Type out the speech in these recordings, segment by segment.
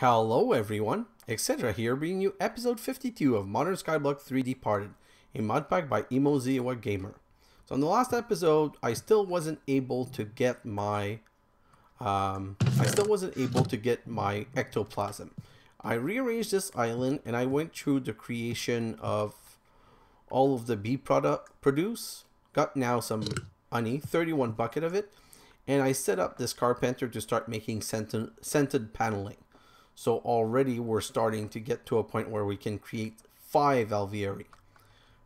Hello everyone, xHedra here bringing you episode 52 of Modern Skyblock 3 Departed, a mod pack by Emo Ziowa Gamer. So in the last episode, I still wasn't able to get my, um, I still wasn't able to get my ectoplasm. I rearranged this island and I went through the creation of all of the bee product produce, got now some honey, 31 bucket of it, and I set up this carpenter to start making scented, scented paneling. So already we're starting to get to a point where we can create five alveoli.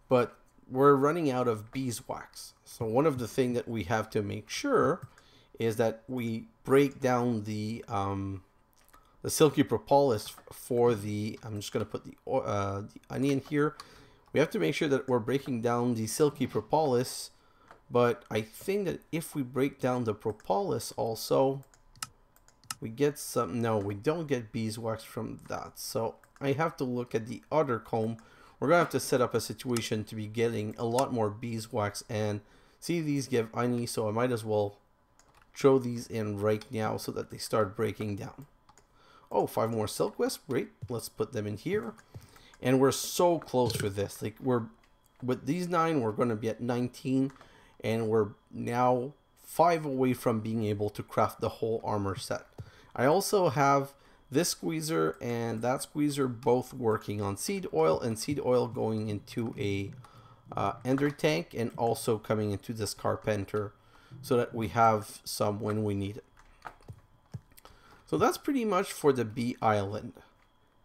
But we're running out of beeswax. So one of the things that we have to make sure is that we break down the um, the silky propolis for the, I'm just going to put the, uh, the onion here. We have to make sure that we're breaking down the silky propolis, but I think that if we break down the propolis also, we get some, no, we don't get beeswax from that. So I have to look at the other comb. We're going to have to set up a situation to be getting a lot more beeswax and see these give honey. So I might as well throw these in right now so that they start breaking down. Oh, five more silk wisp. Great. Let's put them in here. And we're so close for this. Like we're with these nine, we're going to be at 19 and we're now five away from being able to craft the whole armor set. I also have this squeezer and that squeezer both working on seed oil and seed oil going into a uh, ender tank and also coming into this carpenter so that we have some when we need it. So that's pretty much for the bee island.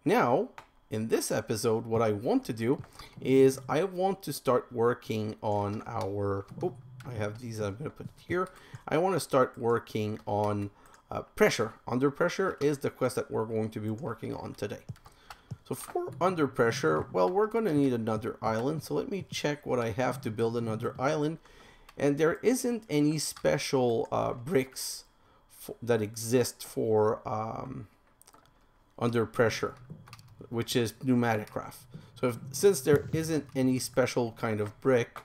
Now, in this episode, what I want to do is I want to start working on our, oh, I have these I'm going to put here. I want to start working on uh, pressure. Under pressure is the quest that we're going to be working on today. So for under pressure, well, we're going to need another island. So let me check what I have to build another island. And there isn't any special uh, bricks that exist for um, under pressure, which is pneumatic craft. So if, since there isn't any special kind of brick,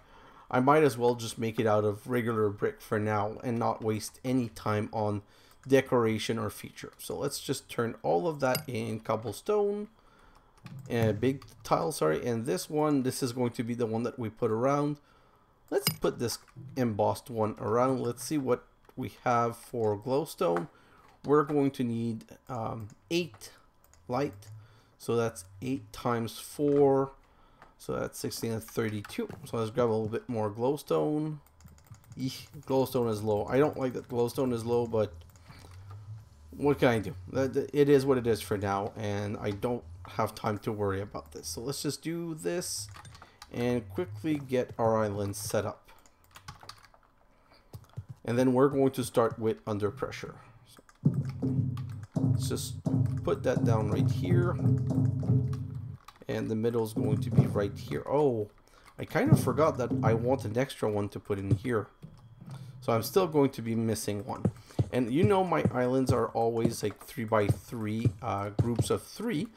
I might as well just make it out of regular brick for now and not waste any time on decoration or feature. So let's just turn all of that in cobblestone and big tile, sorry. And this one, this is going to be the one that we put around. Let's put this embossed one around. Let's see what we have for glowstone. We're going to need um, eight light. So that's eight times four. So that's 16 and 32. So let's grab a little bit more glowstone. Eek, glowstone is low. I don't like that glowstone is low, but what can I do? It is what it is for now, and I don't have time to worry about this. So let's just do this and quickly get our island set up. And then we're going to start with under pressure. So let's just put that down right here. And the middle is going to be right here. Oh, I kind of forgot that I want an extra one to put in here. So I'm still going to be missing one. And you know my islands are always like 3 by 3 uh, groups of 3.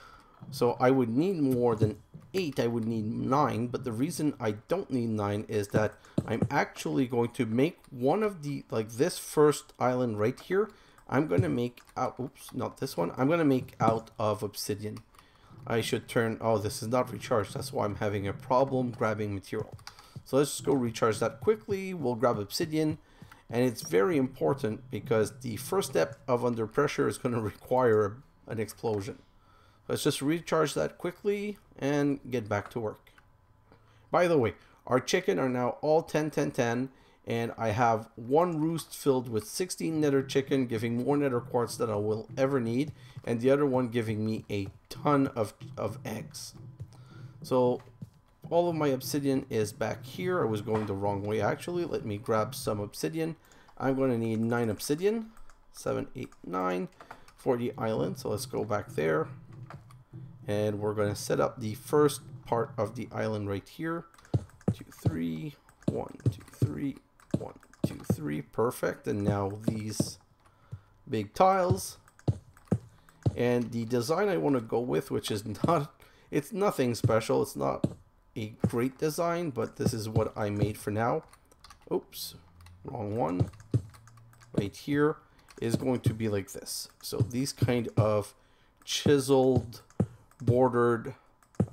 So I would need more than 8, I would need 9. But the reason I don't need 9 is that I'm actually going to make one of the, like this first island right here, I'm going to make out, oops, not this one. I'm going to make out of obsidian. I should turn, oh, this is not recharged. That's why I'm having a problem grabbing material. So let's just go recharge that quickly. We'll grab obsidian. And it's very important because the first step of under pressure is going to require an explosion. Let's just recharge that quickly and get back to work. By the way, our chicken are now all 10, 10, 10. And I have one roost filled with 16 nether chicken, giving more nether quartz than I will ever need. And the other one giving me a ton of, of eggs. So all of my obsidian is back here. I was going the wrong way actually. Let me grab some obsidian. I'm going to need 9 obsidian. 7, 8, 9 for the island. So let's go back there. And we're going to set up the first part of the island right here. 2, 3, 1, 2, 3, 1, 2, 3. Perfect. And now these big tiles. And the design I want to go with, which is not, it's nothing special. It's not a great design, but this is what I made for now. Oops, wrong one. Right here is going to be like this. So these kind of chiseled, bordered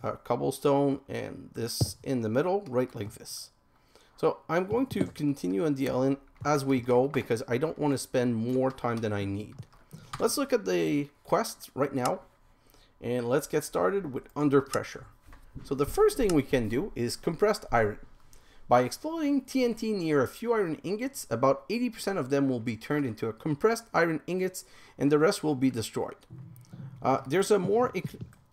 uh, cobblestone and this in the middle, right like this. So I'm going to continue on the island as we go because I don't want to spend more time than I need. Let's look at the quests right now and let's get started with under pressure. So the first thing we can do is compressed iron. By exploding TNT near a few iron ingots, about 80% of them will be turned into a compressed iron ingots and the rest will be destroyed. Uh, there's a more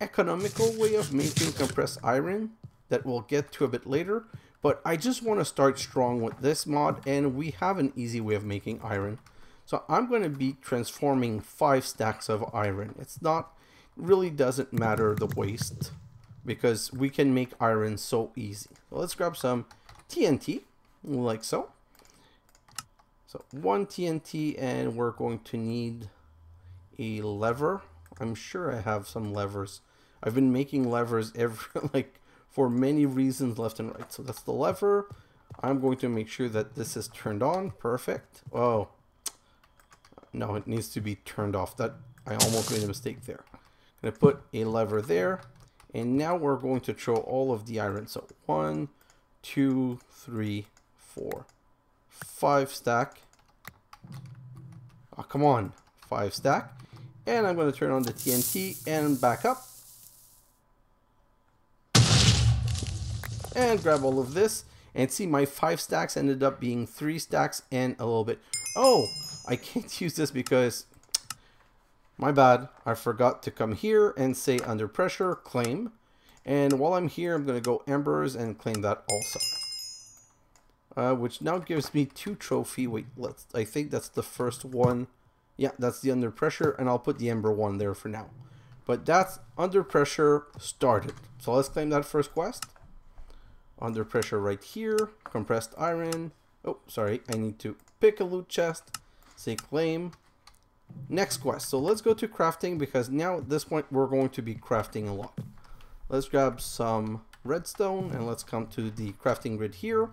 economical way of making compressed iron that we'll get to a bit later, but I just want to start strong with this mod and we have an easy way of making iron. So I'm going to be transforming five stacks of iron. It's not, really doesn't matter the waste because we can make iron so easy. So let's grab some TNT like so. So one TNT and we're going to need a lever. I'm sure I have some levers. I've been making levers every like for many reasons left and right. So that's the lever. I'm going to make sure that this is turned on. Perfect. Oh, no, it needs to be turned off. That I almost made a mistake there. I'm going to put a lever there. And now we're going to throw all of the iron. So one, two, three, four, five stack. Oh, come on. Five stack. And I'm going to turn on the TNT and back up. And grab all of this. And see, my five stacks ended up being three stacks and a little bit. Oh, I can't use this because my bad. I forgot to come here and say under pressure, claim. And while I'm here, I'm going to go embers and claim that also. Uh, which now gives me two trophy. Wait, let's. I think that's the first one. Yeah, that's the under pressure, and I'll put the ember one there for now. But that's under pressure started. So let's claim that first quest. Under pressure right here. Compressed iron. Oh, sorry. I need to pick a loot chest. Say claim. Next quest. So let's go to crafting because now at this point we're going to be crafting a lot. Let's grab some redstone and let's come to the crafting grid here.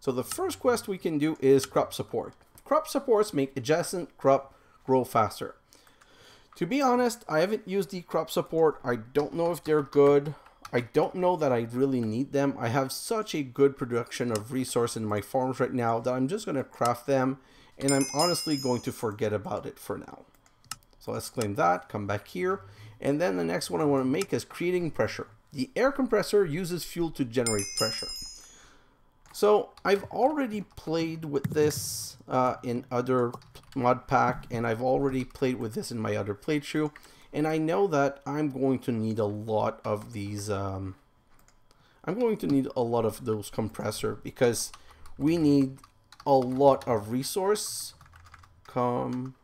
So the first quest we can do is crop support. Crop supports make adjacent crop grow faster. To be honest, I haven't used the crop support. I don't know if they're good. I don't know that I really need them. I have such a good production of resource in my farms right now that I'm just going to craft them and I'm honestly going to forget about it for now. So let's claim that, come back here, and then the next one I want to make is creating pressure. The air compressor uses fuel to generate pressure. So I've already played with this uh, in other mod pack and I've already played with this in my other playthrough and I know that I'm going to need a lot of these um, I'm going to need a lot of those compressor because we need a lot of resource. Com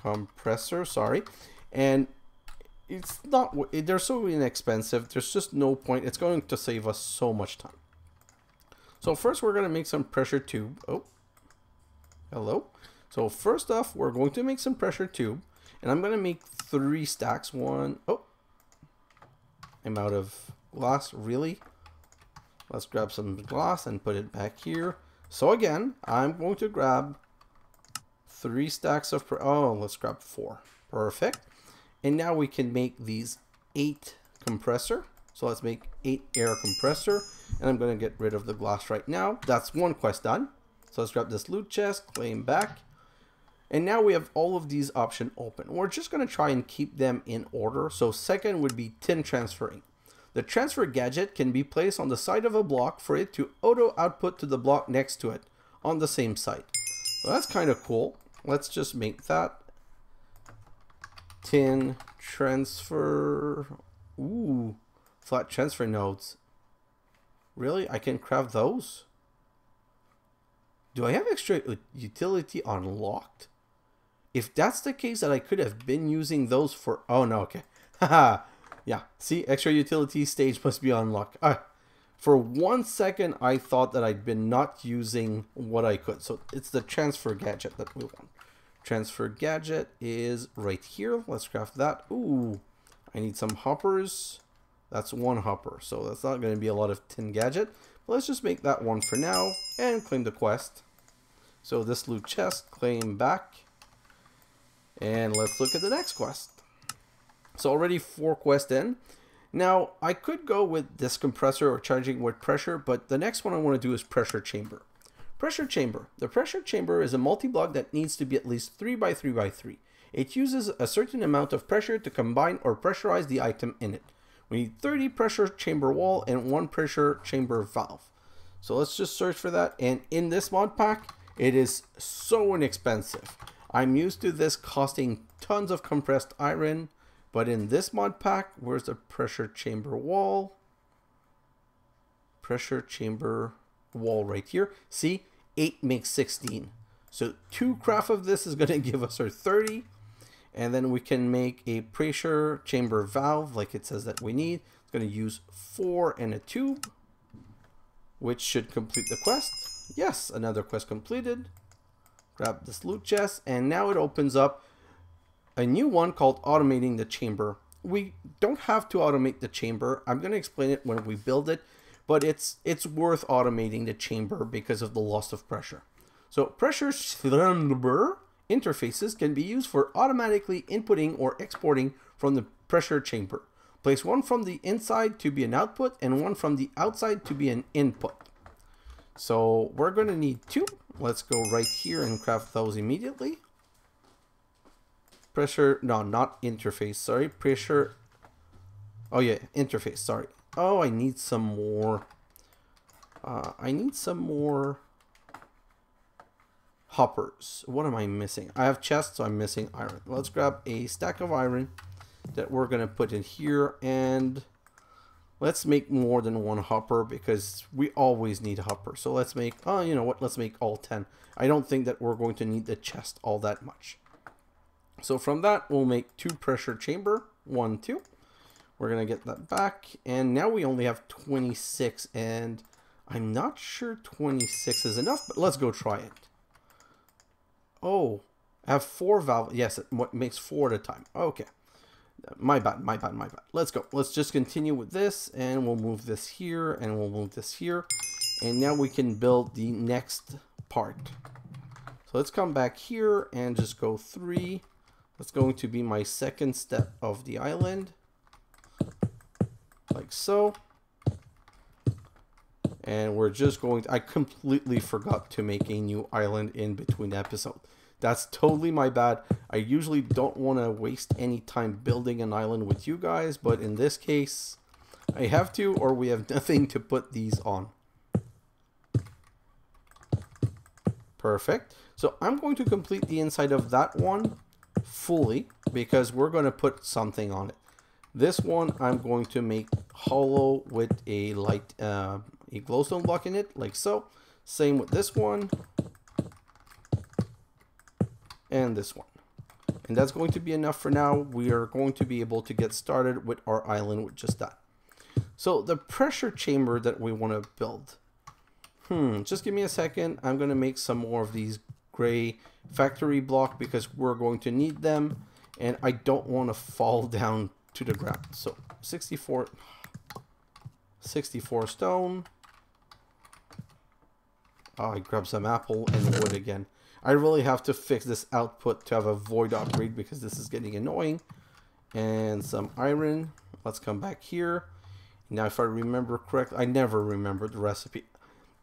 compressor sorry. And it's not they're so inexpensive there's just no point it's going to save us so much time. So first we're going to make some pressure tube oh hello. So first off we're going to make some pressure tube and I'm going to make three stacks. One oh. I'm out of glass really? Let's grab some glass and put it back here so again I'm going to grab three stacks of oh let's grab four perfect and now we can make these eight compressor. So let's make eight air compressor. And I'm going to get rid of the glass right now. That's one quest done. So let's grab this loot chest, claim back. And now we have all of these options open. We're just going to try and keep them in order. So second would be tin transferring. The transfer gadget can be placed on the side of a block for it to auto output to the block next to it on the same site. So that's kind of cool. Let's just make that tin transfer. Ooh, flat transfer nodes. Really? I can craft those? Do I have extra utility unlocked? If that's the case, that I could have been using those for... Oh, no, okay. Haha. Yeah, see, extra utility stage must be unlocked. Ah, for one second, I thought that I'd been not using what I could. So it's the transfer gadget that we want. Transfer gadget is right here. Let's craft that. Ooh, I need some hoppers. That's one hopper, so that's not going to be a lot of tin gadget. But let's just make that one for now and claim the quest. So this loot chest, claim back. And let's look at the next quest. So already four quests in. Now, I could go with this compressor or charging with pressure, but the next one I want to do is pressure chamber. Pressure chamber. The pressure chamber is a multi-block that needs to be at least 3 by 3 by 3. It uses a certain amount of pressure to combine or pressurize the item in it. We need 30 pressure chamber wall and one pressure chamber valve. So let's just search for that. And in this mod pack, it is so inexpensive. I'm used to this costing tons of compressed iron, but in this mod pack, where's the pressure chamber wall? Pressure chamber wall right here. See, 8 makes 16. So two craft of this is going to give us our 30. And then we can make a pressure chamber valve like it says that we need. It's going to use 4 and a tube, which should complete the quest. Yes, another quest completed. Grab this loot chest, and now it opens up a new one called automating the chamber. We don't have to automate the chamber. I'm going to explain it when we build it, but it's it's worth automating the chamber because of the loss of pressure. So pressure interfaces can be used for automatically inputting or exporting from the pressure chamber. Place one from the inside to be an output and one from the outside to be an input. So we're going to need two. Let's go right here and craft those immediately pressure no not interface sorry pressure oh yeah interface sorry. Oh I need some more uh, I need some more hoppers. What am I missing? I have chests so I'm missing iron. Let's grab a stack of iron that we're gonna put in here and let's make more than one hopper because we always need a hopper. So let's make oh you know what let's make all 10 I don't think that we're going to need the chest all that much so from that, we'll make two pressure chamber, one, two. We're going to get that back. And now we only have 26. And I'm not sure 26 is enough, but let's go try it. Oh, I have four valve. Yes, it makes four at a time. Okay. My bad, my bad, my bad. Let's go. Let's just continue with this. And we'll move this here. And we'll move this here. And now we can build the next part. So let's come back here and just go three that's going to be my second step of the island. Like so. And we're just going to, I completely forgot to make a new island in between episodes. That's totally my bad. I usually don't want to waste any time building an island with you guys, but in this case, I have to or we have nothing to put these on. Perfect. So I'm going to complete the inside of that one fully because we're going to put something on it. This one I'm going to make hollow with a light uh, a glowstone block in it like so. Same with this one and this one. And that's going to be enough for now. We are going to be able to get started with our island with just that. So the pressure chamber that we want to build. Hmm, just give me a second. I'm going to make some more of these gray factory block because we're going to need them and I don't want to fall down to the ground. So 64, 64 stone. Oh, I grab some apple and wood again. I really have to fix this output to have a void upgrade because this is getting annoying. And some iron. Let's come back here. Now, if I remember correctly, I never remember the recipe.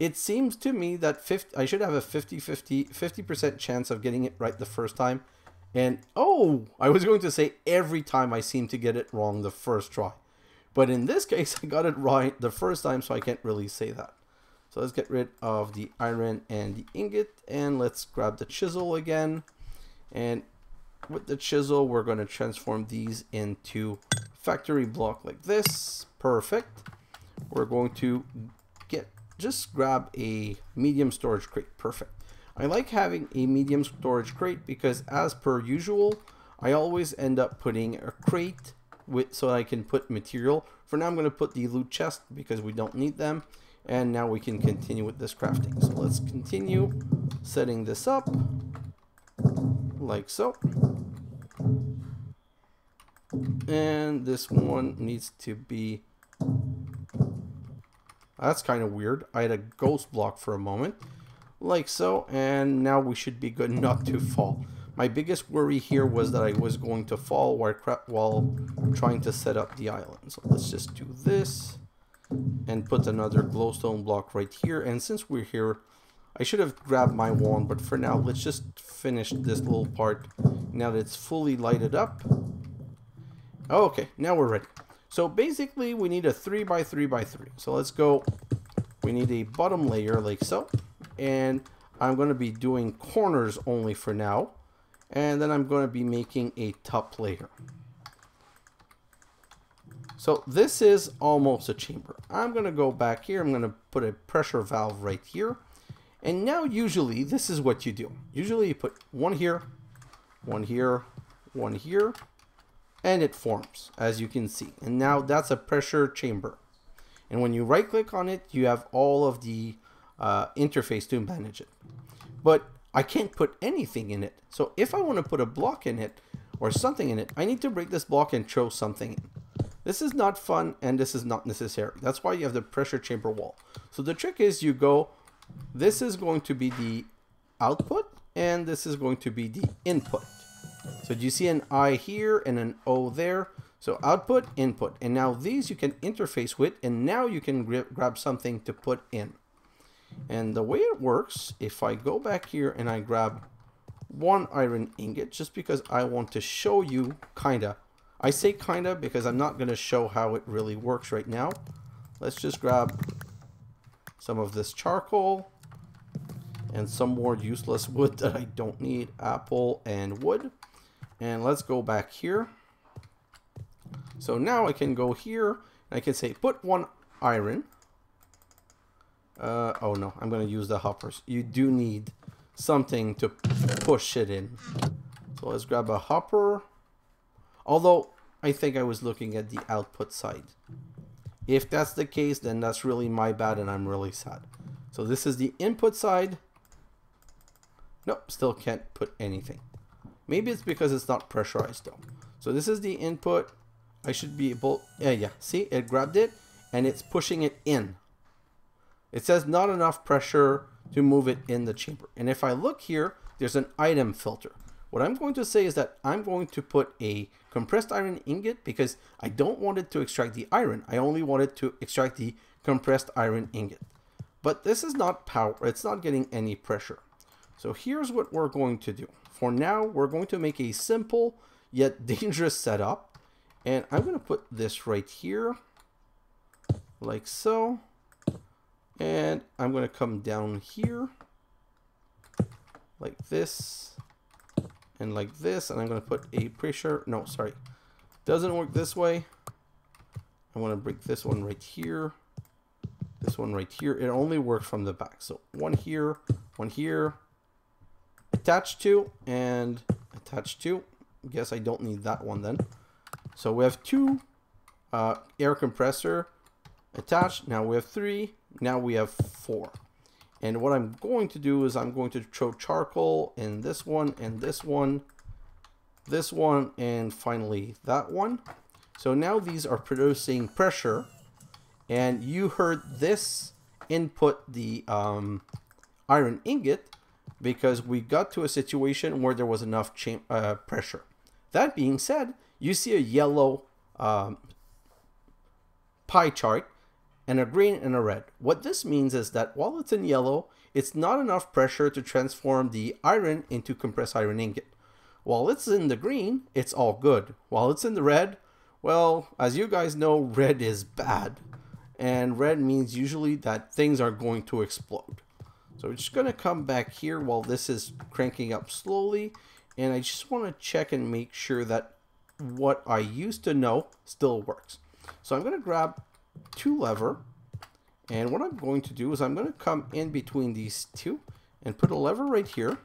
It seems to me that 50, I should have a 50-50, 50% chance of getting it right the first time. And, oh, I was going to say every time I seem to get it wrong the first try. But in this case, I got it right the first time, so I can't really say that. So let's get rid of the iron and the ingot, and let's grab the chisel again. And with the chisel, we're going to transform these into factory block like this. Perfect. We're going to just grab a medium storage crate. Perfect. I like having a medium storage crate because as per usual, I always end up putting a crate with so I can put material. For now, I'm going to put the loot chest because we don't need them. And now we can continue with this crafting. So let's continue setting this up like so. And this one needs to be that's kind of weird. I had a ghost block for a moment, like so, and now we should be good not to fall. My biggest worry here was that I was going to fall while, while trying to set up the island. So let's just do this and put another glowstone block right here. And since we're here, I should have grabbed my wand, but for now, let's just finish this little part now that it's fully lighted up. Okay, now we're ready. So basically, we need a 3 by 3 by 3 So let's go. We need a bottom layer like so. And I'm going to be doing corners only for now. And then I'm going to be making a top layer. So this is almost a chamber. I'm going to go back here. I'm going to put a pressure valve right here. And now usually this is what you do. Usually you put one here, one here, one here, and it forms as you can see. And now that's a pressure chamber. And when you right click on it, you have all of the uh, interface to manage it. But I can't put anything in it. So if I want to put a block in it or something in it, I need to break this block and throw something in. This is not fun and this is not necessary. That's why you have the pressure chamber wall. So the trick is you go this is going to be the output and this is going to be the input. So do you see an I here and an O there? So output, input. And now these you can interface with and now you can grab something to put in. And the way it works, if I go back here and I grab one iron ingot, just because I want to show you kinda. I say kinda because I'm not gonna show how it really works right now. Let's just grab some of this charcoal and some more useless wood that I don't need apple and wood and let's go back here so now I can go here and I can say put one iron uh, oh no I'm gonna use the hoppers you do need something to push it in so let's grab a hopper although I think I was looking at the output side if that's the case, then that's really my bad and I'm really sad. So this is the input side. Nope, still can't put anything. Maybe it's because it's not pressurized though. So this is the input. I should be able, yeah, yeah. See, it grabbed it and it's pushing it in. It says not enough pressure to move it in the chamber. And if I look here, there's an item filter. What I'm going to say is that I'm going to put a compressed iron ingot because I don't want it to extract the iron. I only want it to extract the compressed iron ingot. But this is not power, it's not getting any pressure. So here's what we're going to do. For now, we're going to make a simple yet dangerous setup. And I'm going to put this right here, like so. And I'm going to come down here, like this and like this. And I'm going to put a pressure no sorry. Doesn't work this way. I want to break this one right here this one right here. It only works from the back. So one here one here attached to and attached to. Guess I don't need that one then. So we have two uh, air compressor attached. Now we have three. Now we have four. And what I'm going to do is I'm going to throw charcoal in this one and this one, this one, and finally that one. So now these are producing pressure. And you heard this input the um, iron ingot because we got to a situation where there was enough uh, pressure. That being said, you see a yellow um, pie chart and a green and a red. What this means is that while it's in yellow, it's not enough pressure to transform the iron into compressed iron ingot. While it's in the green, it's all good. While it's in the red, well, as you guys know, red is bad. And red means usually that things are going to explode. So we're just going to come back here while this is cranking up slowly. And I just want to check and make sure that what I used to know still works. So I'm going to grab two lever. And what I'm going to do is I'm going to come in between these two and put a lever right here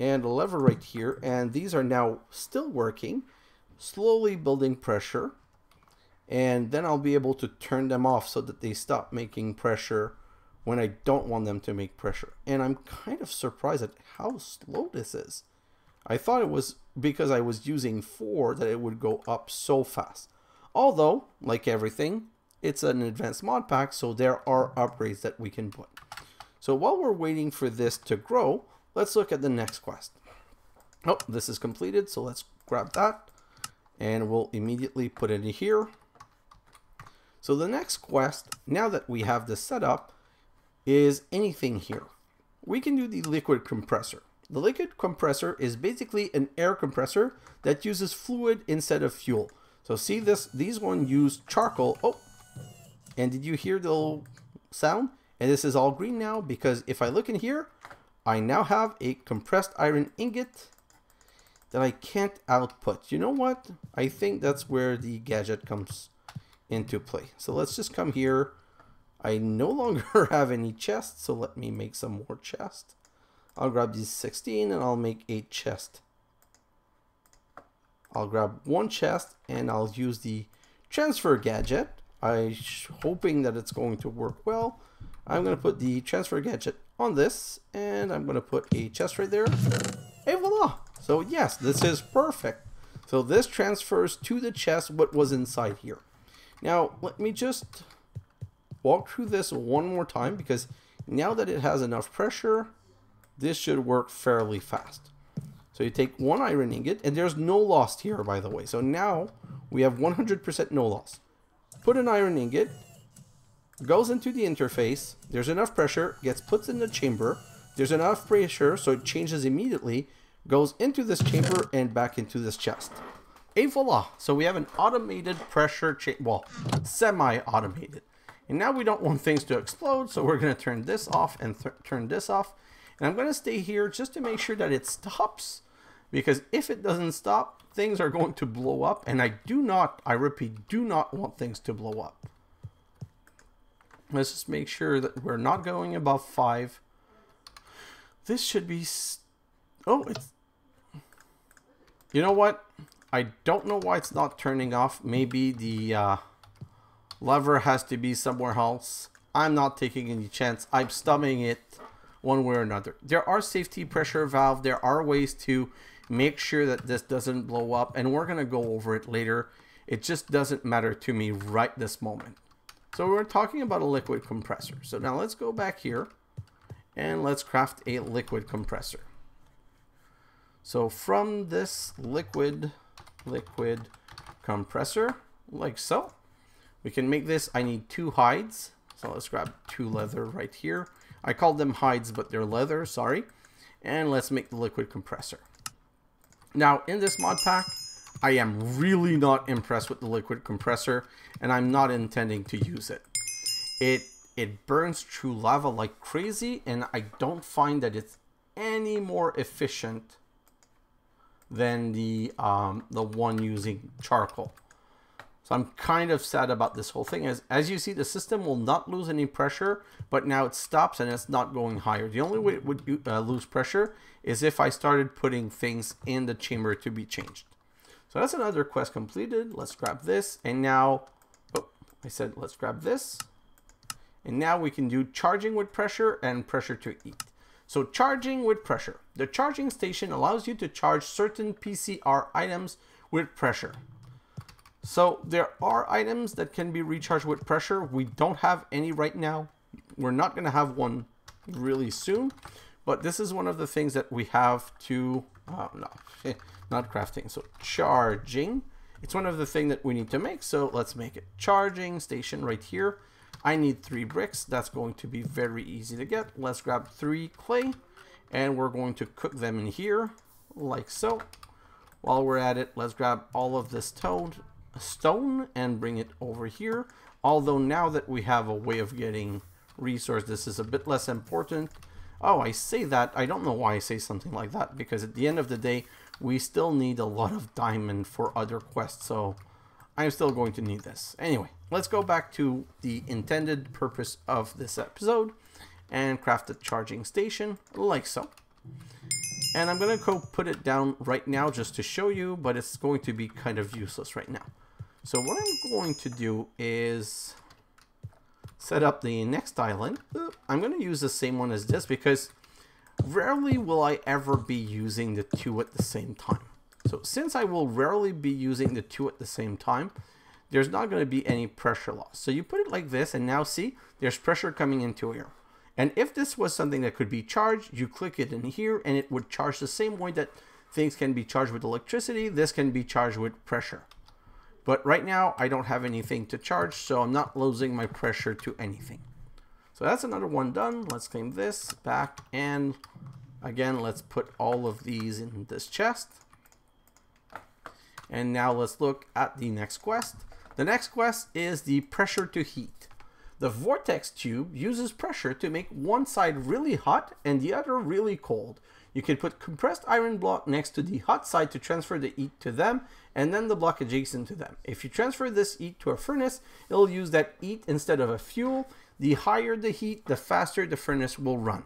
and a lever right here. And these are now still working, slowly building pressure. And then I'll be able to turn them off so that they stop making pressure when I don't want them to make pressure. And I'm kind of surprised at how slow this is. I thought it was because I was using 4 that it would go up so fast. Although, like everything, it's an advanced mod pack, so there are upgrades that we can put. So while we're waiting for this to grow, let's look at the next quest. Oh, this is completed, so let's grab that and we'll immediately put it in here. So the next quest, now that we have this set up, is anything here. We can do the liquid compressor. The liquid compressor is basically an air compressor that uses fluid instead of fuel. So see this, these one use charcoal. Oh, and did you hear the little sound? And this is all green now because if I look in here, I now have a compressed iron ingot that I can't output. You know what? I think that's where the gadget comes into play. So let's just come here. I no longer have any chests, so let me make some more chests. I'll grab these 16 and I'll make 8 chests. I'll grab one chest and I'll use the transfer gadget. I'm hoping that it's going to work well. I'm going to put the transfer gadget on this and I'm going to put a chest right there. Et voila! So yes, this is perfect. So this transfers to the chest what was inside here. Now, let me just walk through this one more time because now that it has enough pressure, this should work fairly fast. So you take one iron ingot, and there's no loss here, by the way. So now we have 100% no loss. Put an iron ingot, goes into the interface, there's enough pressure, gets put in the chamber, there's enough pressure so it changes immediately, goes into this chamber and back into this chest. Et voila! So we have an automated pressure well, semi-automated. And now we don't want things to explode, so we're going to turn this off and turn this off. And I'm going to stay here just to make sure that it stops, because if it doesn't stop, things are going to blow up, and I do not, I repeat, do not want things to blow up. Let's just make sure that we're not going above 5. This should be... Oh, it's... You know what? I don't know why it's not turning off. Maybe the uh, lever has to be somewhere else. I'm not taking any chance. I'm stumming it one way or another. There are safety pressure valve. There are ways to make sure that this doesn't blow up. And we're going to go over it later. It just doesn't matter to me right this moment. So we're talking about a liquid compressor. So now let's go back here and let's craft a liquid compressor. So from this liquid, liquid compressor, like so, we can make this. I need two hides. So let's grab two leather right here. I called them hides, but they're leather, sorry. And let's make the liquid compressor. Now in this mod pack, I am really not impressed with the liquid compressor and I'm not intending to use it. It it burns through lava like crazy and I don't find that it's any more efficient than the um, the one using charcoal. I'm kind of sad about this whole thing. As, as you see, the system will not lose any pressure, but now it stops and it's not going higher. The only way it would uh, lose pressure is if I started putting things in the chamber to be changed. So that's another quest completed. Let's grab this. And now, oh, I said let's grab this. And now we can do charging with pressure and pressure to eat. So charging with pressure. The charging station allows you to charge certain PCR items with pressure. So there are items that can be recharged with pressure. We don't have any right now. We're not going to have one really soon. But this is one of the things that we have to, uh, no, not crafting. So charging, it's one of the things that we need to make. So let's make it charging station right here. I need three bricks. That's going to be very easy to get. Let's grab three clay and we're going to cook them in here like so. While we're at it, let's grab all of this stone, stone and bring it over here. Although now that we have a way of getting resource, this is a bit less important. Oh, I say that. I don't know why I say something like that because at the end of the day, we still need a lot of diamond for other quests. So I'm still going to need this. Anyway, let's go back to the intended purpose of this episode and craft a charging station like so. And I'm going to go put it down right now just to show you, but it's going to be kind of useless right now. So what I'm going to do is set up the next island. Uh, I'm going to use the same one as this because rarely will I ever be using the two at the same time. So since I will rarely be using the two at the same time, there's not going to be any pressure loss. So you put it like this and now see there's pressure coming into here. And if this was something that could be charged, you click it in here and it would charge the same way that things can be charged with electricity. This can be charged with pressure. But right now, I don't have anything to charge, so I'm not losing my pressure to anything. So that's another one done. Let's claim this back. And again, let's put all of these in this chest. And now let's look at the next quest. The next quest is the pressure to heat. The vortex tube uses pressure to make one side really hot and the other really cold. You can put compressed iron block next to the hot side to transfer the heat to them and then the block adjacent to them. If you transfer this heat to a furnace, it'll use that heat instead of a fuel. The higher the heat, the faster the furnace will run.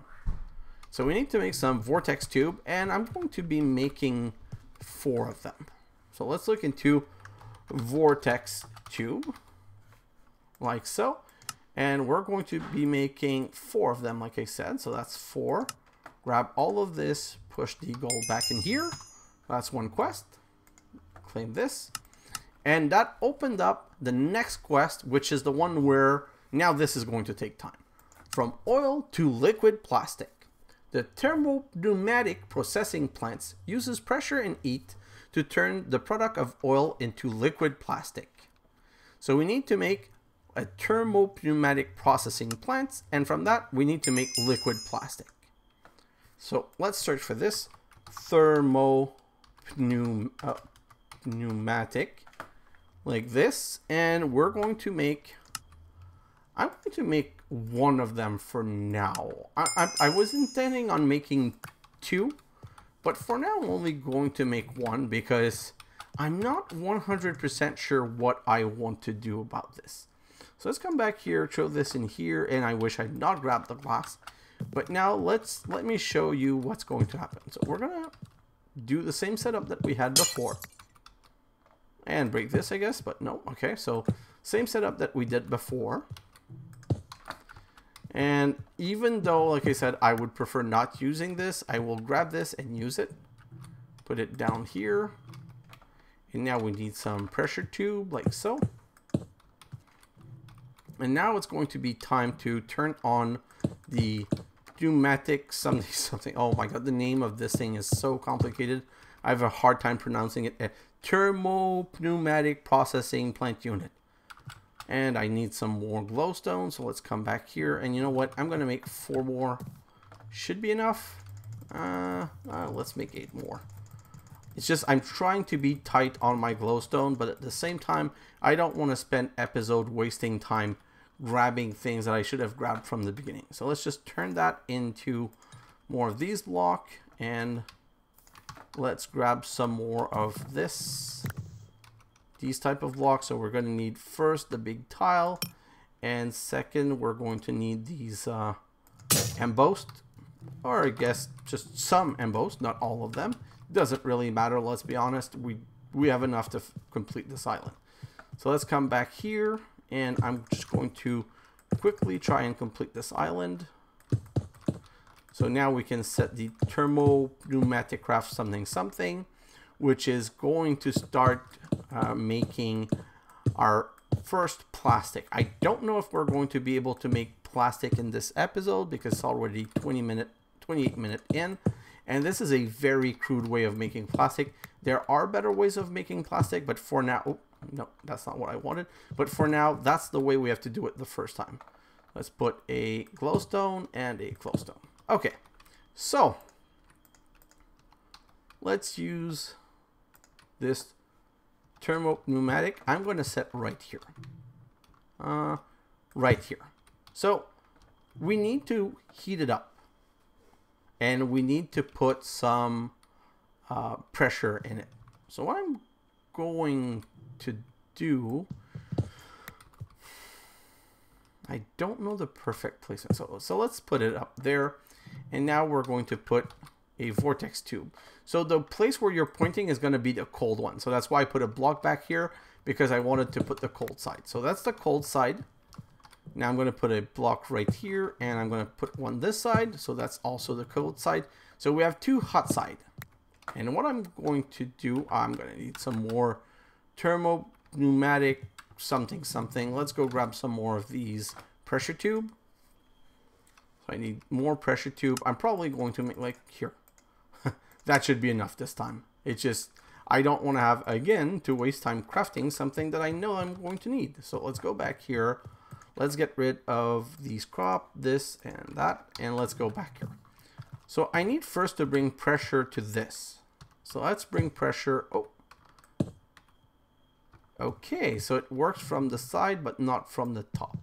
So we need to make some vortex tube and I'm going to be making four of them. So let's look into vortex tube like so. And we're going to be making four of them, like I said. So that's four. Grab all of this, push the gold back in here. That's one quest. Claim this. And that opened up the next quest, which is the one where now this is going to take time. From oil to liquid plastic. The thermopneumatic processing plants uses pressure and heat to turn the product of oil into liquid plastic. So we need to make a thermopneumatic processing plant, and from that we need to make liquid plastic. So let's search for this thermopneumatic uh, like this, and we're going to make. I'm going to make one of them for now. I, I, I was intending on making two, but for now, I'm only going to make one because I'm not 100% sure what I want to do about this. So let's come back here, throw this in here, and I wish I'd not grabbed the glass. But now let's let me show you what's going to happen. So we're gonna do the same setup that we had before. And break this, I guess, but no, okay. So same setup that we did before. And even though, like I said, I would prefer not using this, I will grab this and use it. Put it down here. And now we need some pressure tube, like so. And now it's going to be time to turn on the pneumatic something, something. Oh my god, the name of this thing is so complicated. I have a hard time pronouncing it. A thermopneumatic processing plant unit and I need some more glowstone so let's come back here and you know what I'm gonna make four more should be enough uh, uh, let's make eight more it's just I'm trying to be tight on my glowstone but at the same time I don't want to spend episode wasting time grabbing things that I should have grabbed from the beginning so let's just turn that into more of these block and let's grab some more of this these type of blocks. So we're going to need first the big tile and second we're going to need these uh, embossed or I guess just some embossed, not all of them. Doesn't really matter, let's be honest. We, we have enough to complete this island. So let's come back here and I'm just going to quickly try and complete this island. So now we can set the thermo pneumatic craft something something, which is going to start uh, making our first plastic. I don't know if we're going to be able to make plastic in this episode because it's already 20 minute, 28 minute in. And this is a very crude way of making plastic. There are better ways of making plastic, but for now, oh, no, that's not what I wanted. But for now, that's the way we have to do it the first time. Let's put a glowstone and a glowstone. Okay, so let's use this thermopneumatic, I'm going to set right here. Uh, right here. So we need to heat it up. And we need to put some uh, pressure in it. So what I'm going to do... I don't know the perfect placement. So, so let's put it up there. And now we're going to put a vortex tube. So the place where you're pointing is going to be the cold one. So that's why I put a block back here because I wanted to put the cold side. So that's the cold side. Now I'm going to put a block right here and I'm going to put one this side. So that's also the cold side. So we have two hot side. And what I'm going to do, I'm going to need some more thermo pneumatic something something. Let's go grab some more of these pressure tube. So I need more pressure tube. I'm probably going to make like here. that should be enough this time. It's just, I don't want to have, again, to waste time crafting something that I know I'm going to need. So let's go back here. Let's get rid of these crop, this and that, and let's go back here. So I need first to bring pressure to this. So let's bring pressure, oh. Okay, so it works from the side, but not from the top.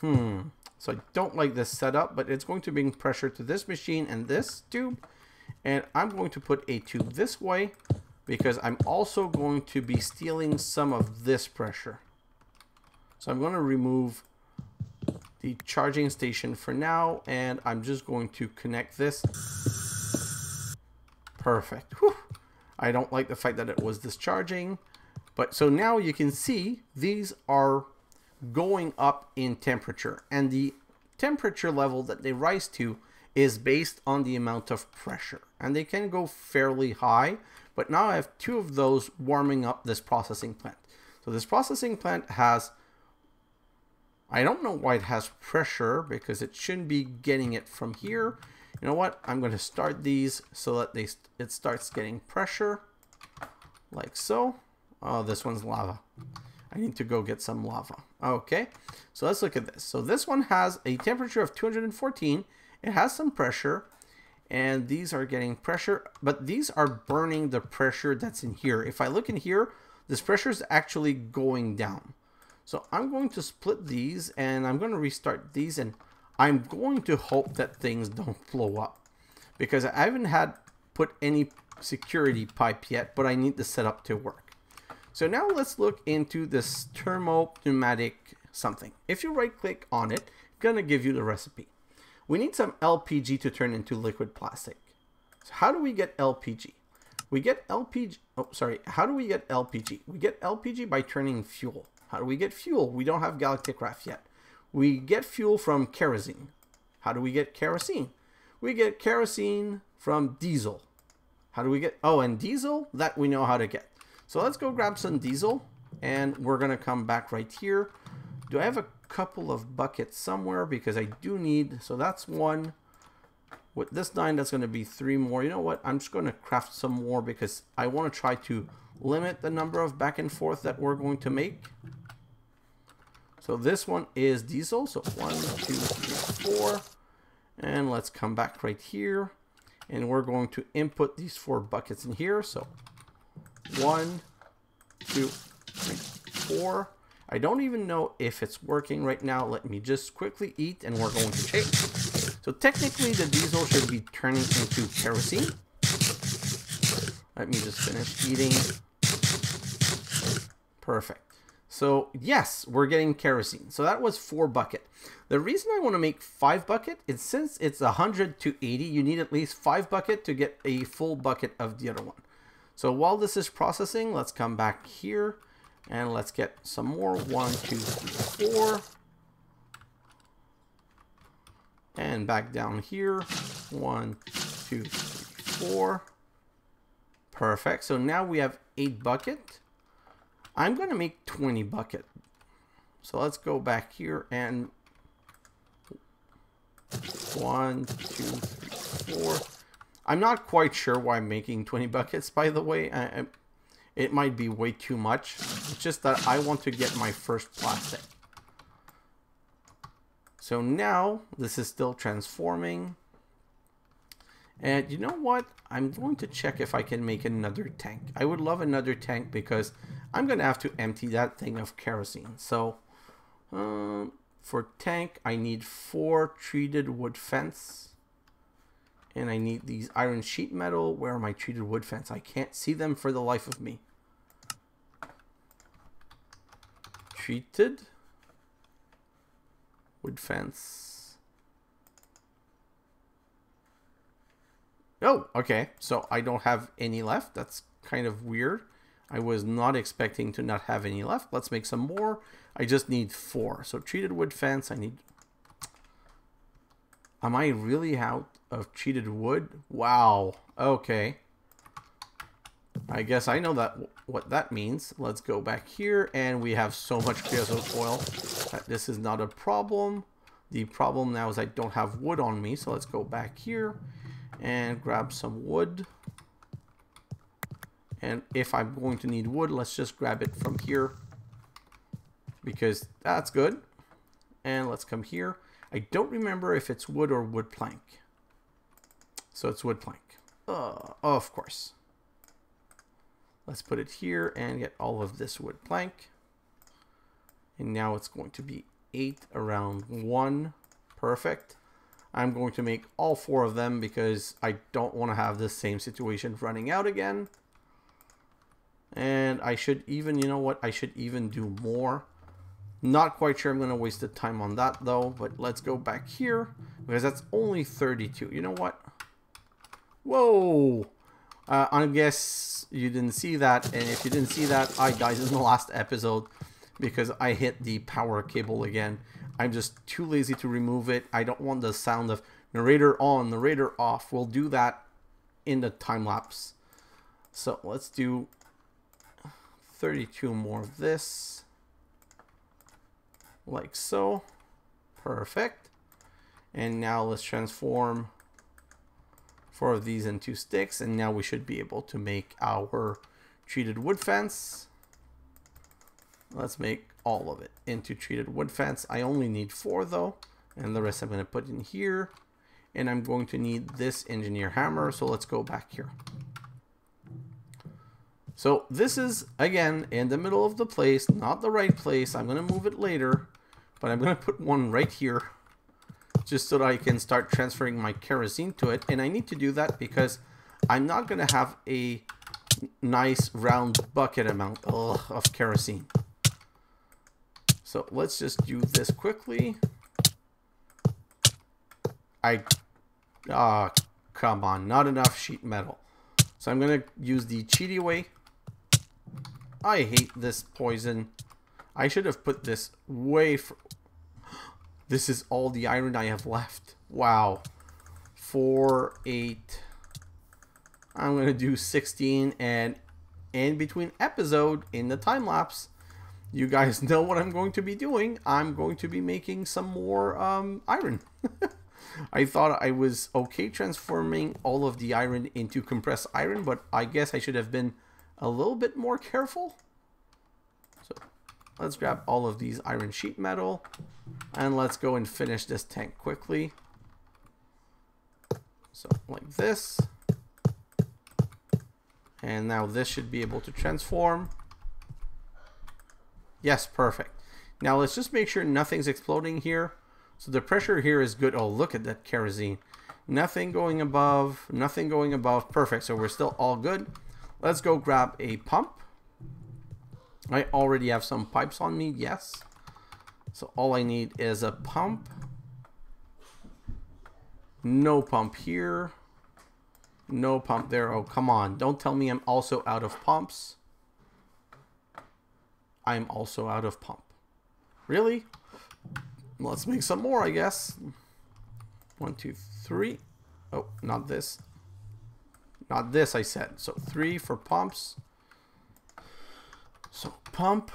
Hmm, so I don't like this setup, but it's going to bring pressure to this machine and this tube. And I'm going to put a tube this way because I'm also going to be stealing some of this pressure. So I'm going to remove the charging station for now and I'm just going to connect this. Perfect. Whew. I don't like the fact that it was discharging. But so now you can see these are going up in temperature and the temperature level that they rise to is based on the amount of pressure and they can go fairly high but now I have two of those warming up this processing plant so this processing plant has I don't know why it has pressure because it shouldn't be getting it from here you know what I'm going to start these so that they it starts getting pressure like so oh this one's lava I need to go get some lava. Okay, so let's look at this. So this one has a temperature of 214. It has some pressure, and these are getting pressure, but these are burning the pressure that's in here. If I look in here, this pressure is actually going down. So I'm going to split these, and I'm going to restart these, and I'm going to hope that things don't blow up. Because I haven't had put any security pipe yet, but I need the setup to work. So now let's look into this thermo-pneumatic something. If you right click on it, it's gonna give you the recipe. We need some LPG to turn into liquid plastic. So how do we get LPG? We get LPG, oh sorry, how do we get LPG? We get LPG by turning fuel. How do we get fuel? We don't have Galacticraft yet. We get fuel from kerosene. How do we get kerosene? We get kerosene from diesel. How do we get, oh, and diesel, that we know how to get. So let's go grab some diesel and we're going to come back right here. Do I have a couple of buckets somewhere? Because I do need, so that's one. With this nine, that's going to be three more. You know what? I'm just going to craft some more because I want to try to limit the number of back and forth that we're going to make. So this one is diesel. So one, two, three, four. And let's come back right here. And we're going to input these four buckets in here. So one, two, three, four. I don't even know if it's working right now. Let me just quickly eat and we're going to check. So technically the diesel should be turning into kerosene. Let me just finish eating. Perfect. So yes, we're getting kerosene. So that was four bucket. The reason I want to make five bucket is since it's 100 to 80, you need at least five bucket to get a full bucket of the other one. So while this is processing, let's come back here and let's get some more. One, two, three, four. And back down here. One, two, three, four. Perfect. So now we have eight bucket. I'm going to make 20 bucket. So let's go back here and one, two, three, four. I'm not quite sure why I'm making 20 buckets, by the way. I, I, it might be way too much. It's just that I want to get my first plastic. So now, this is still transforming. And you know what? I'm going to check if I can make another tank. I would love another tank because I'm going to have to empty that thing of kerosene. So, uh, for tank, I need four treated wood fence and I need these iron sheet metal. Where are my treated wood fence? I can't see them for the life of me. Treated wood fence. Oh, okay. So I don't have any left. That's kind of weird. I was not expecting to not have any left. Let's make some more. I just need four. So treated wood fence. I need... Am I really out of treated wood. Wow. Okay. I guess I know that what that means. Let's go back here and we have so much creosote oil that this is not a problem. The problem now is I don't have wood on me. So let's go back here and grab some wood. And if I'm going to need wood, let's just grab it from here because that's good. And let's come here. I don't remember if it's wood or wood plank. So it's wood plank. Uh, of course. Let's put it here and get all of this wood plank. And now it's going to be 8 around 1. Perfect. I'm going to make all four of them because I don't want to have the same situation running out again. And I should even, you know what, I should even do more. Not quite sure I'm going to waste the time on that though, but let's go back here because that's only 32. You know what? Whoa! Uh, I guess you didn't see that, and if you didn't see that, I died in the last episode because I hit the power cable again. I'm just too lazy to remove it. I don't want the sound of narrator on, narrator off. We'll do that in the time lapse. So let's do 32 more of this. Like so. Perfect. And now let's transform four of these into sticks. And now we should be able to make our treated wood fence. Let's make all of it into treated wood fence. I only need four though, and the rest I'm going to put in here. And I'm going to need this engineer hammer, so let's go back here. So this is, again, in the middle of the place, not the right place. I'm going to move it later, but I'm going to put one right here just so that I can start transferring my kerosene to it. And I need to do that because I'm not going to have a nice round bucket amount ugh, of kerosene. So let's just do this quickly. I, ah, oh, come on, not enough sheet metal. So I'm going to use the cheaty way. I hate this poison. I should have put this way for... This is all the iron I have left. Wow. 4, 8... I'm going to do 16 and in between episode in the time lapse you guys know what I'm going to be doing. I'm going to be making some more um, iron. I thought I was okay transforming all of the iron into compressed iron, but I guess I should have been a little bit more careful. So let's grab all of these iron sheet metal and let's go and finish this tank quickly. So like this. And now this should be able to transform. Yes, perfect. Now let's just make sure nothing's exploding here. So the pressure here is good. Oh, look at that kerosene. Nothing going above, nothing going above. Perfect. So we're still all good. Let's go grab a pump. I already have some pipes on me. Yes. So all I need is a pump. No pump here. No pump there. Oh, come on. Don't tell me I'm also out of pumps. I'm also out of pump. Really? Let's make some more, I guess. One, two, three. Oh, not this. Not this, I said. So three for pumps. So pump.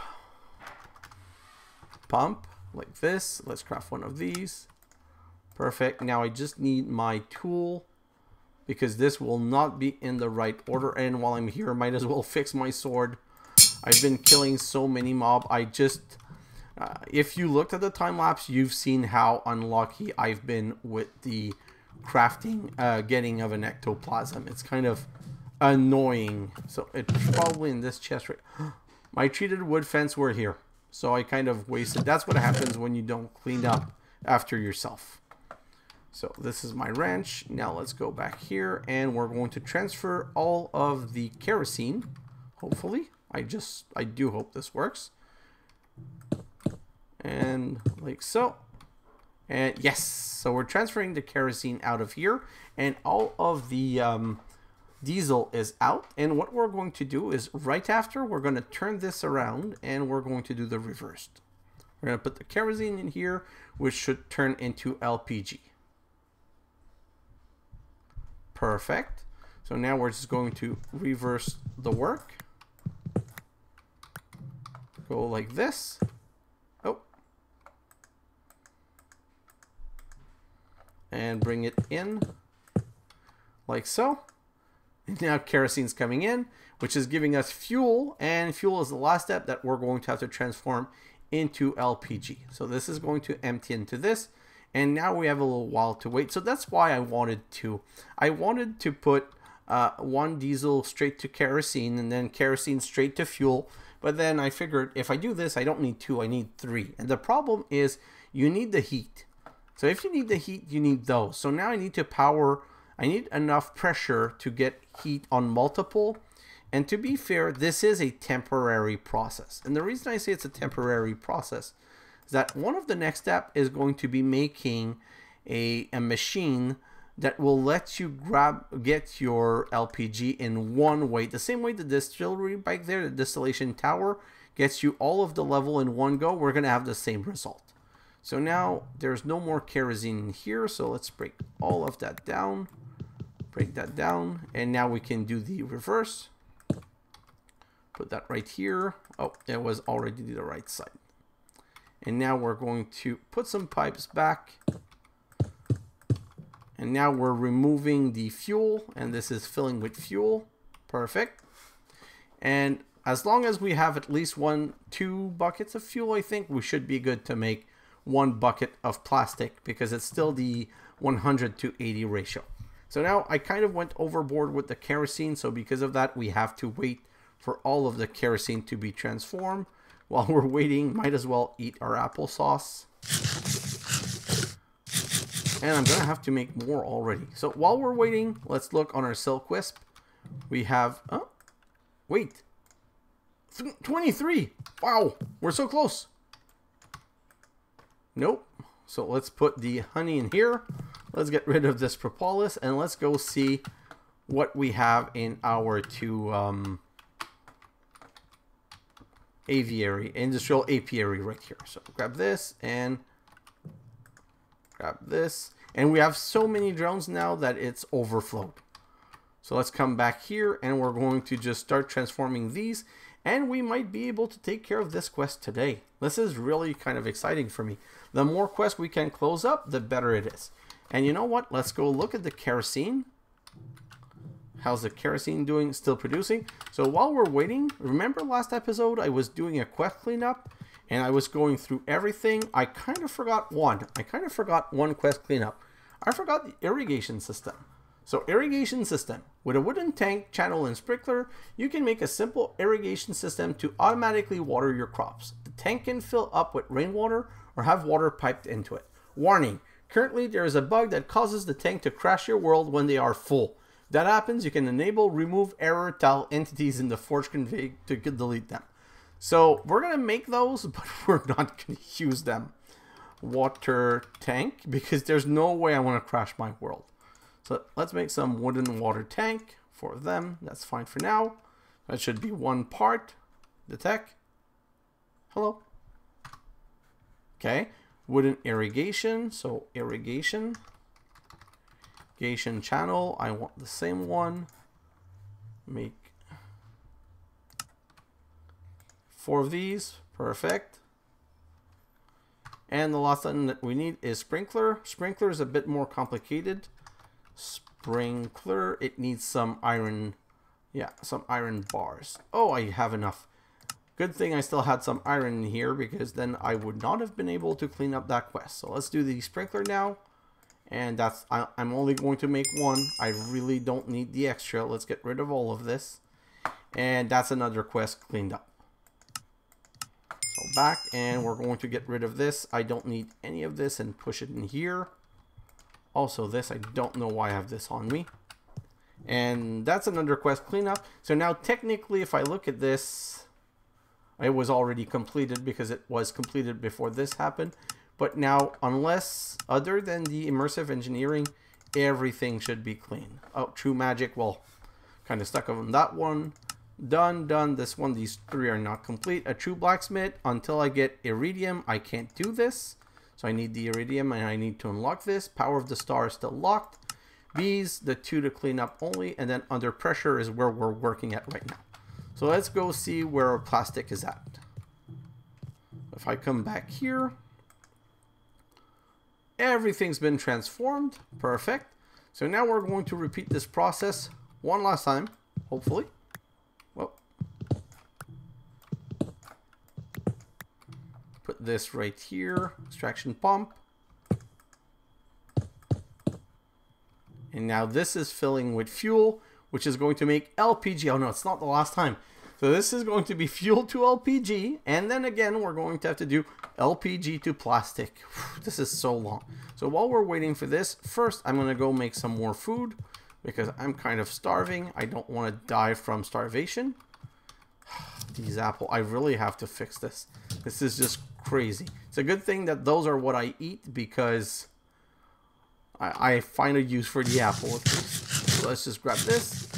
Pump, like this. Let's craft one of these. Perfect. Now I just need my tool because this will not be in the right order. And while I'm here, might as well fix my sword I've been killing so many mob. I just, uh, if you looked at the time lapse, you've seen how unlucky I've been with the crafting, uh, getting of an ectoplasm. It's kind of annoying. So it's probably in this chest right. My treated wood fence were here. So I kind of wasted. That's what happens when you don't clean up after yourself. So this is my ranch. Now let's go back here and we're going to transfer all of the kerosene, hopefully. I just, I do hope this works. And like so. And yes, so we're transferring the kerosene out of here and all of the um, diesel is out. And what we're going to do is right after, we're going to turn this around and we're going to do the reversed. We're going to put the kerosene in here, which should turn into LPG. Perfect. So now we're just going to reverse the work. Go like this. And bring it in. like so. And now kerosine's coming in, which is giving us fuel, and fuel is the last step that we're going to have to transform into LPG. So this is going to empty into this, and now we have a little while to wait. So that's why I wanted to, I wanted to put uh, one diesel straight to kerosene and then kerosene straight to fuel. But then I figured if I do this, I don't need two, I need three. And the problem is you need the heat. So if you need the heat, you need those. So now I need to power, I need enough pressure to get heat on multiple. And to be fair, this is a temporary process. And the reason I say it's a temporary process is that one of the next step is going to be making a, a machine that will let you grab get your LPG in one way. The same way the distillery bike there, the distillation tower, gets you all of the level in one go, we're going to have the same result. So now there's no more kerosene in here, so let's break all of that down. Break that down, and now we can do the reverse. Put that right here. Oh, it was already the right side. And now we're going to put some pipes back and now we're removing the fuel and this is filling with fuel. Perfect. And as long as we have at least one, two buckets of fuel, I think we should be good to make one bucket of plastic because it's still the 100 to 80 ratio. So now I kind of went overboard with the kerosene. So because of that, we have to wait for all of the kerosene to be transformed. While we're waiting, might as well eat our applesauce. And I'm going to have to make more already. So while we're waiting, let's look on our silk wisp. We have... Oh, wait. 23. Wow, we're so close. Nope. So let's put the honey in here. Let's get rid of this propolis and let's go see what we have in our two um, aviary, industrial apiary right here. So grab this and grab this. And we have so many drones now that it's overflowed. So let's come back here and we're going to just start transforming these and we might be able to take care of this quest today. This is really kind of exciting for me. The more quests we can close up, the better it is. And you know what? Let's go look at the kerosene. How's the kerosene doing? Still producing? So while we're waiting, remember last episode I was doing a quest cleanup and I was going through everything. I kind of forgot one. I kind of forgot one quest cleanup. I forgot the irrigation system. So irrigation system. With a wooden tank, channel, and sprinkler, you can make a simple irrigation system to automatically water your crops. The tank can fill up with rainwater or have water piped into it. Warning, currently there is a bug that causes the tank to crash your world when they are full. If that happens, you can enable remove error tile entities in the Forge config to delete them. So we're going to make those, but we're not going to use them. Water tank, because there's no way I want to crash my world. So let's make some wooden water tank for them. That's fine for now. That should be one part. The tech. Hello. Okay. Wooden irrigation. So irrigation. Irrigation channel. I want the same one. Make four of these. Perfect. And the last thing that we need is sprinkler. Sprinkler is a bit more complicated. Sprinkler, it needs some iron, yeah, some iron bars. Oh, I have enough. Good thing I still had some iron in here because then I would not have been able to clean up that quest. So let's do the sprinkler now. And that's, I, I'm only going to make one. I really don't need the extra. Let's get rid of all of this. And that's another quest cleaned up So back and we're going to get rid of this. I don't need any of this and push it in here. Also this, I don't know why I have this on me. And that's another quest cleanup. So now technically if I look at this, it was already completed because it was completed before this happened. But now, unless, other than the immersive engineering, everything should be clean. Oh, True Magic, well, kind of stuck on that one. Done, done. This one, these three are not complete. A true blacksmith, until I get iridium, I can't do this. So I need the iridium and I need to unlock this. Power of the star is still locked. Bees, the two to clean up only. And then under pressure is where we're working at right now. So let's go see where our plastic is at. If I come back here, everything's been transformed. Perfect. So now we're going to repeat this process one last time, hopefully. Well, put this right here, extraction pump. And now this is filling with fuel, which is going to make LPG. Oh no, it's not the last time. So this is going to be fuel to LPG, and then again, we're going to have to do LPG to plastic. This is so long. So while we're waiting for this, first I'm gonna go make some more food because I'm kind of starving. I don't want to die from starvation. These apple, I really have to fix this. This is just crazy. It's a good thing that those are what I eat because I, I find a use for the apple. Let's just grab this.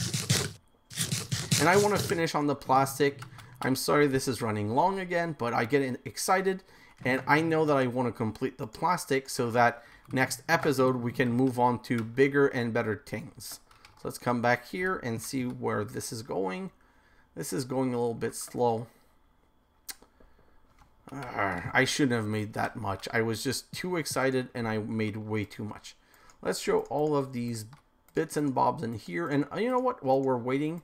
And I want to finish on the plastic. I'm sorry this is running long again, but I get excited and I know that I want to complete the plastic so that next episode we can move on to bigger and better things. So let's come back here and see where this is going. This is going a little bit slow. Uh, I shouldn't have made that much. I was just too excited and I made way too much. Let's show all of these bits and bobs in here. And uh, you know what? While we're waiting,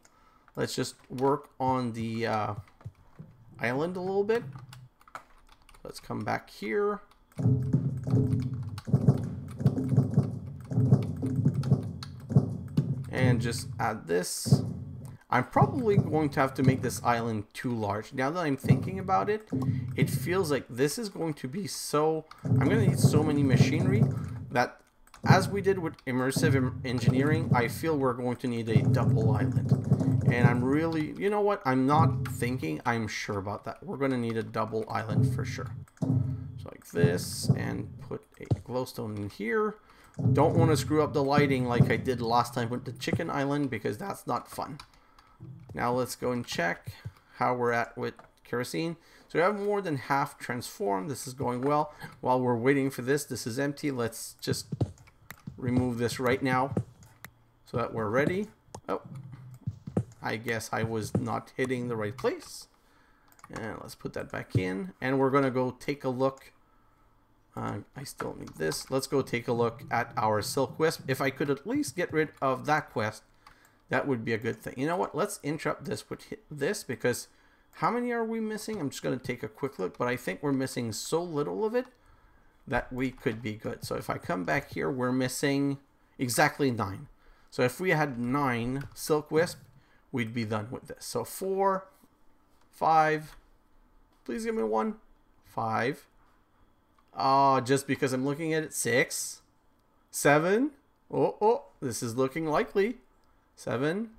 let's just work on the uh, island a little bit. Let's come back here. And just add this. I'm probably going to have to make this island too large. Now that I'm thinking about it, it feels like this is going to be so... I'm going to need so many machinery that as we did with immersive engineering, I feel we're going to need a double island. And I'm really, you know what? I'm not thinking, I'm sure about that. We're going to need a double island for sure. So like this, and put a glowstone in here. Don't want to screw up the lighting like I did last time with the chicken island because that's not fun. Now let's go and check how we're at with kerosene. So we have more than half transformed. This is going well. While we're waiting for this, this is empty. Let's just remove this right now so that we're ready. Oh, I guess I was not hitting the right place. And let's put that back in. And we're going to go take a look. Uh, I still need this. Let's go take a look at our Silk Wisp. If I could at least get rid of that quest, that would be a good thing. You know what? Let's interrupt this with this because how many are we missing? I'm just going to take a quick look, but I think we're missing so little of it that we could be good. So if I come back here, we're missing exactly nine. So if we had nine Silk Wisp, we'd be done with this. So four, five, please give me one, five. Uh, just because I'm looking at it, six, seven. Oh, oh, this is looking likely. Seven,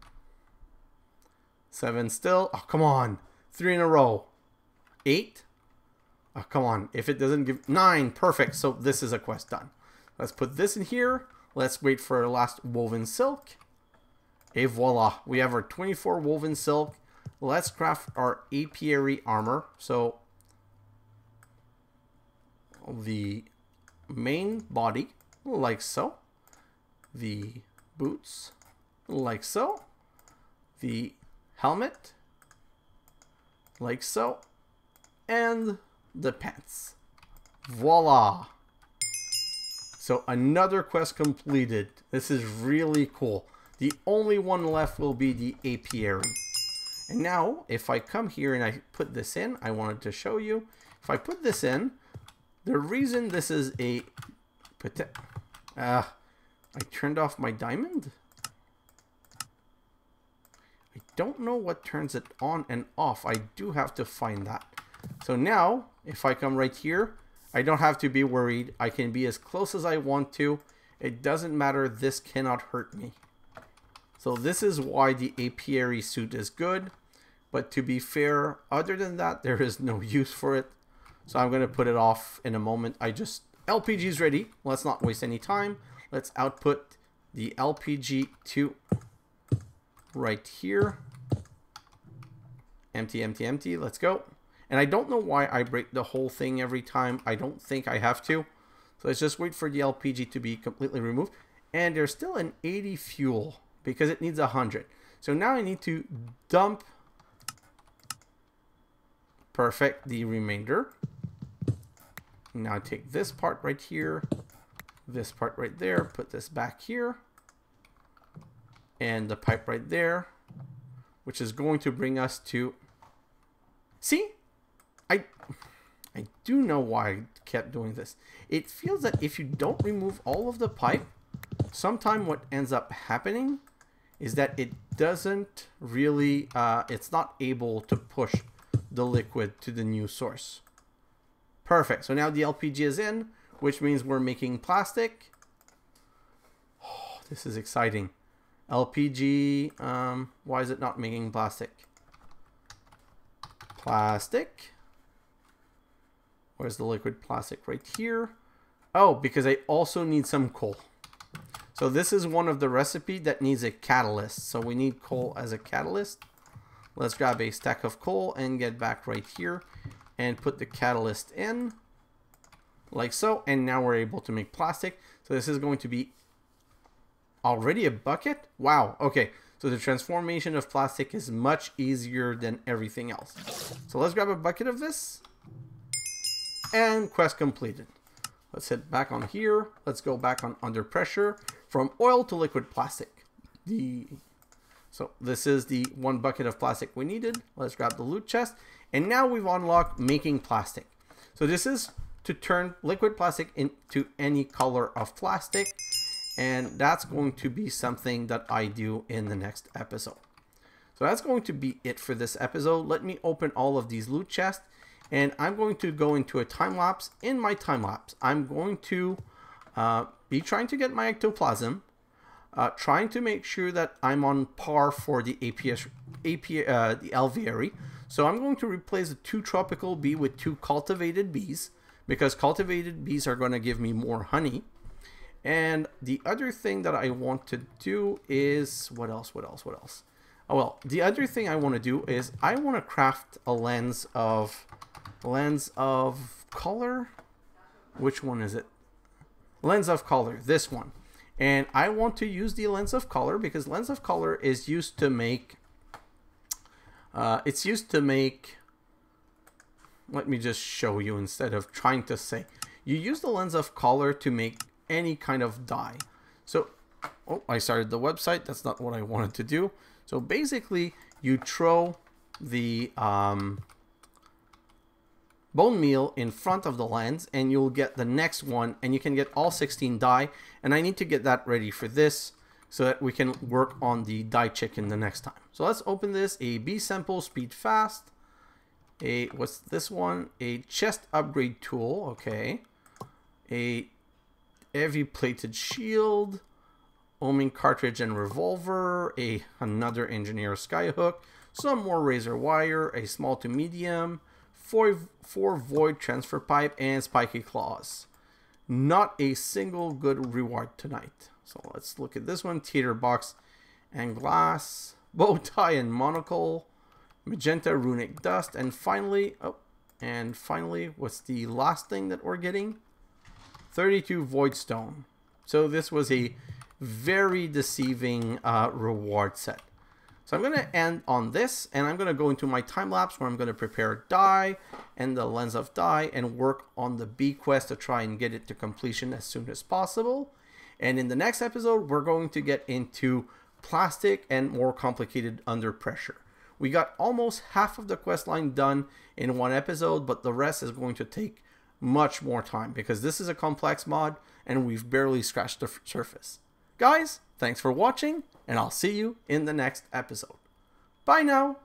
seven still. Oh, come on. Three in a row. Eight, Oh, come on. If it doesn't give... Nine. Perfect. So this is a quest done. Let's put this in here. Let's wait for our last woven silk. Et voila. We have our 24 woven silk. Let's craft our apiary armor. So the main body, like so. The boots, like so. The helmet, like so. And the pants. Voila! So another quest completed. This is really cool. The only one left will be the apiary. And now, if I come here and I put this in, I wanted to show you. If I put this in, the reason this is a... Uh, I turned off my diamond? I don't know what turns it on and off. I do have to find that. So now, if I come right here, I don't have to be worried. I can be as close as I want to. It doesn't matter. This cannot hurt me. So this is why the apiary suit is good. But to be fair, other than that, there is no use for it. So I'm going to put it off in a moment. I just, LPG is ready. Let's not waste any time. Let's output the LPG to right here. Empty, empty, empty. Let's go. And I don't know why I break the whole thing every time. I don't think I have to. So let's just wait for the LPG to be completely removed. And there's still an 80 fuel because it needs 100. So now I need to dump perfect the remainder. Now I take this part right here, this part right there, put this back here. and the pipe right there, which is going to bring us to, see, I, I do know why I kept doing this. It feels that if you don't remove all of the pipe, sometime what ends up happening is that it doesn't really, uh, it's not able to push the liquid to the new source. Perfect. So now the LPG is in, which means we're making plastic. Oh, this is exciting. LPG, um, why is it not making plastic? Plastic. Where's the liquid plastic? Right here. Oh, because I also need some coal. So this is one of the recipe that needs a catalyst. So we need coal as a catalyst. Let's grab a stack of coal and get back right here and put the catalyst in like so. And now we're able to make plastic. So this is going to be already a bucket. Wow. Okay. So the transformation of plastic is much easier than everything else. So let's grab a bucket of this and quest completed. Let's hit back on here. Let's go back on under pressure from oil to liquid plastic. The so this is the one bucket of plastic we needed. Let's grab the loot chest. And now we've unlocked making plastic. So this is to turn liquid plastic into any color of plastic. And that's going to be something that I do in the next episode. So that's going to be it for this episode. Let me open all of these loot chests. And I'm going to go into a time lapse. In my time lapse, I'm going to uh, be trying to get my ectoplasm, uh, trying to make sure that I'm on par for the APS, AP, uh, the alveary. So I'm going to replace the two tropical bee with two cultivated bees because cultivated bees are going to give me more honey. And the other thing that I want to do is what else? What else? What else? Oh well, the other thing I want to do is I want to craft a lens of lens of color. Which one is it? lens of color, this one. And I want to use the lens of color because lens of color is used to make, uh, it's used to make, let me just show you instead of trying to say. You use the lens of color to make any kind of dye. So, oh, I started the website. That's not what I wanted to do. So basically, you throw the, um, bone meal in front of the lens and you'll get the next one and you can get all 16 dye and I need to get that ready for this so that we can work on the dye chicken the next time. So let's open this, a bee sample speed fast, a, what's this one? A chest upgrade tool, okay. A heavy plated shield, homing cartridge and revolver, a another engineer skyhook, some more razor wire, a small to medium, four, four void transfer pipe, and spiky claws. Not a single good reward tonight. So let's look at this one. Teeter box and glass, bow tie and monocle, magenta runic dust, and finally, oh, and finally, what's the last thing that we're getting? 32 void stone. So this was a very deceiving uh, reward set. So I'm going to end on this and I'm going to go into my time lapse where I'm going to prepare dye and the lens of dye and work on the bee quest to try and get it to completion as soon as possible. And in the next episode, we're going to get into plastic and more complicated under pressure. We got almost half of the quest line done in one episode, but the rest is going to take much more time because this is a complex mod and we've barely scratched the surface. Guys, thanks for watching and I'll see you in the next episode. Bye now!